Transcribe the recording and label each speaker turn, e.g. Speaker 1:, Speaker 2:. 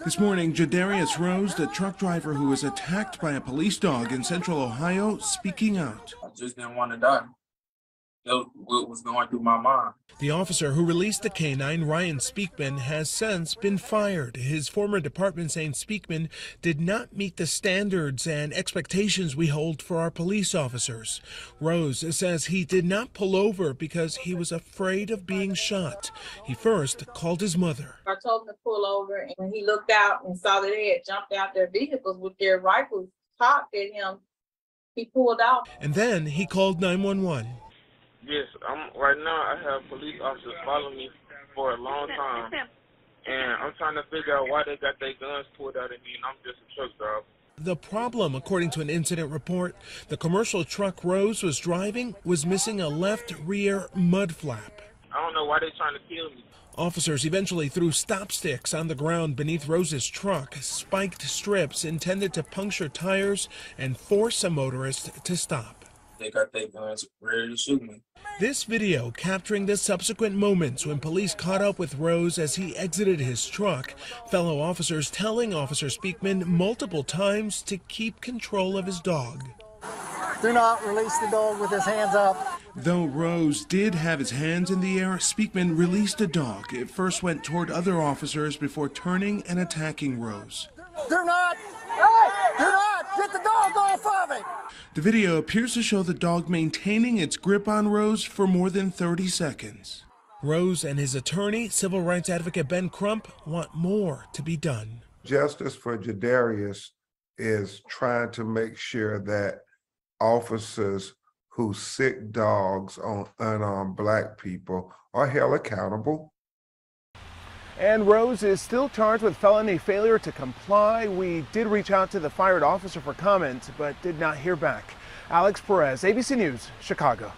Speaker 1: This morning, Jadarius Rose, the truck driver who was attacked by a police dog in central Ohio, speaking out.
Speaker 2: I just didn't want to die. That was what was going through my mind.
Speaker 1: The officer who released the canine, Ryan Speakman, has since been fired. His former department saying Speakman did not meet the standards and expectations we hold for our police officers. Rose says he did not pull over because he was afraid of being shot. He first called his mother.
Speaker 3: I told him to pull over, and when he looked out and saw that they had jumped out their vehicles with their rifles cocked at him, he pulled out.
Speaker 1: And then he called 911.
Speaker 4: Yes, I'm right now. I have police officers following me for a long time, and I'm trying to figure out why they got their guns pulled out at me, and I'm just a truck driver.
Speaker 1: The problem, according to an incident report, the commercial truck Rose was driving was missing a left rear mud flap.
Speaker 4: I don't know why they're trying to kill me.
Speaker 1: Officers eventually threw stop sticks on the ground beneath Rose's truck, spiked strips intended to puncture tires and force a motorist to stop.
Speaker 2: They got their guns ready to shoot me.
Speaker 1: This video capturing the subsequent moments when police caught up with Rose as he exited his truck, fellow officers telling Officer Speakman multiple times to keep control of his dog.
Speaker 5: Do not release the dog with his hands up.
Speaker 1: Though Rose did have his hands in the air, Speakman released the dog. It first went toward other officers before turning and attacking Rose.
Speaker 5: Do not, hey, do not get the dog off of it.
Speaker 1: The video appears to show the dog maintaining its grip on Rose for more than 30 seconds. Rose and his attorney, civil rights advocate Ben Crump, want more to be done.
Speaker 6: Justice for Jadarius is trying to make sure that officers who sic dogs on unarmed black people are held accountable.
Speaker 7: And Rose is still charged with felony failure to comply. We did reach out to the fired officer for comment, but did not hear back. Alex Perez, ABC News, Chicago.